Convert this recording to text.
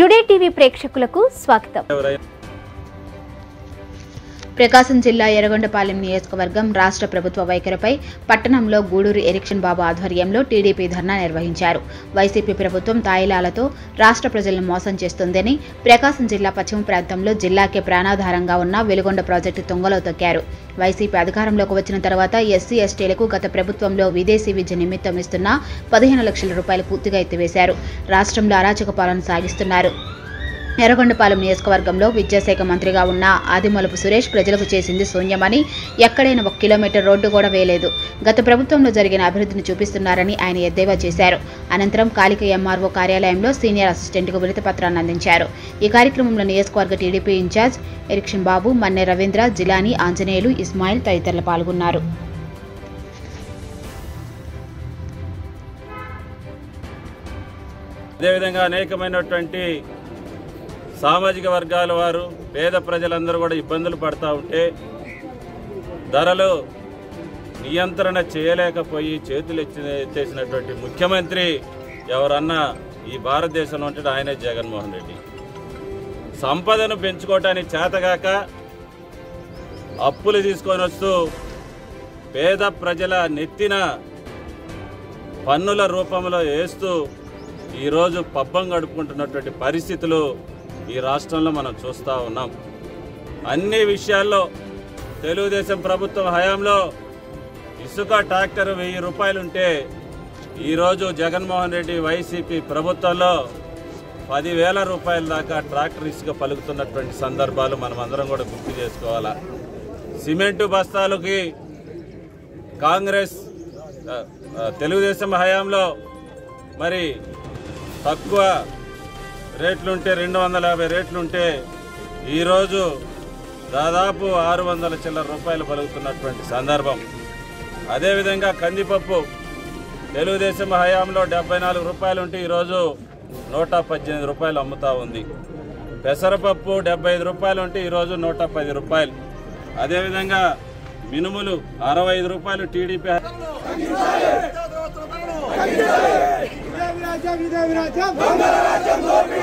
Today TV ప్రేక్షకులకు స్వాగతం. ప్రకాశం జిల్లా ఎర్రగొండపాలెం నియోజకవర్గం రాష్ట్ర ప్రభుత్వ వైఖరిపై పట్టణంలో గూడూరు ఎరిక్షన్ బాబు ఆధ్వర్యంలో టీడీపీ ధర్నా నిర్వహించారు. వైసీపీ ప్రభుత్వం తాయిలాలతో రాష్ట్ర ప్రజలను మోసం చేస్తుందని ప్రకాశం జిల్లా పశ్చిమ ప్రాంతంలో జిల్లాకే ప్రాణాధారంగా ఉన్న వెలుగొండ ప్రాజెక్టు తుంగలో తొక్కారు. వైసీపీ అధికారంలోకి వచ్చిన తర్వాత ఎస్సీ ఎస్టీలకు గత ప్రభుత్వంలో విదేశీ విద్య నిమిత్తం ఇస్తున్న పదిహేను లక్షల రూపాయలు పూర్తిగా ఎత్తివేశారు. రాష్ట్రంలో అరాచక పాలన సాగిస్తున్నారు. ఎర్రగొండపాలెం నియోజకవర్గంలో విద్యాశాఖ మంత్రిగా ఉన్న ఆదిమలపు సురేష్ ప్రజలకు చేసింది శూన్యమని ఎక్కడైనా ఒక కిలోమీటర్ రోడ్డు కూడా వేయలేదు. గత ప్రభుత్వంలో జరిగిన అభివృద్ధిని చూపిస్తున్నారని ఆయన ఎద్దేవా చేశారు. అనంతరం కాలిక ఎంఆర్ఓ కార్యాలయంలో సీనియర్ అసిస్టెంట్కు విడత పత్రాన్ని అందించారు. ఈ కార్యక్రమంలో నియోజకవర్గ TDP incharge erection Babu Manne Ravindra Jilani Anjaneyulu Ismail తదితరులు పాల్గొన్నారు. అదేవిధంగా అనేకమైనటువంటి సామాజిక వర్గాల వారు పేద ప్రజలందరూ కూడా ఇబ్బందులు పడతా ఉంటే ధరలు నియంత్రణ చేయలేకపోయి చేతులు ఎత్తేసినటువంటి ముఖ్యమంత్రి ఎవరన్నా ఈ భారతదేశంలో ఉంటే ఆయనే జగన్మోహన్ రెడ్డి. సంపదను పెంచుకోవటానికి చేతగాక అప్పులు తీసుకొని వస్తూ పేద ప్రజల నెత్తిన పన్నుల రూపంలో వేస్తూ ఈరోజు పబ్బం గడుపుకుంటున్నటువంటి పరిస్థితులు ఈ రాష్ట్రంలో మనం చూస్తూ ఉన్నాం. అన్ని విషయాల్లో తెలుగుదేశం ప్రభుత్వం హయాంలో ఇసుక ట్రాక్టర్ వెయ్యి రూపాయలుంటే ఈరోజు జగన్మోహన్ రెడ్డి వైసీపీ ప్రభుత్వంలో పదివేల రూపాయల దాకా ట్రాక్టర్ ఇసుక పలుకుతున్నటువంటి సందర్భాలు మనం అందరం కూడా గుర్తు చేసుకోవాలా. సిమెంటు బస్తాలకి కాంగ్రెస్ తెలుగుదేశం హయాంలో మరి తక్కువ రేట్లుంటే రెండు వందల యాభై రేట్లుంటే ఈరోజు దాదాపు ఆరు వందల చిల్లర రూపాయలు పలుకుతున్నటువంటి సందర్భం అదేవిధంగా కందిపప్పు తెలుగుదేశం హయాంలో డెబ్బై నాలుగు రూపాయలు ఉంటే ఈరోజు నూట పద్దెనిమిది రూపాయలు అమ్ముతూ ఉంది పెసరపప్పు డెబ్బై ఐదు రూపాయలు ఉంటే ఈరోజు నూట పది రూపాయలు అదేవిధంగా మినుములు అరవై ఐదు రూపాయలు టీడీపీ ఇదే విరాజం ఇదే విరాజం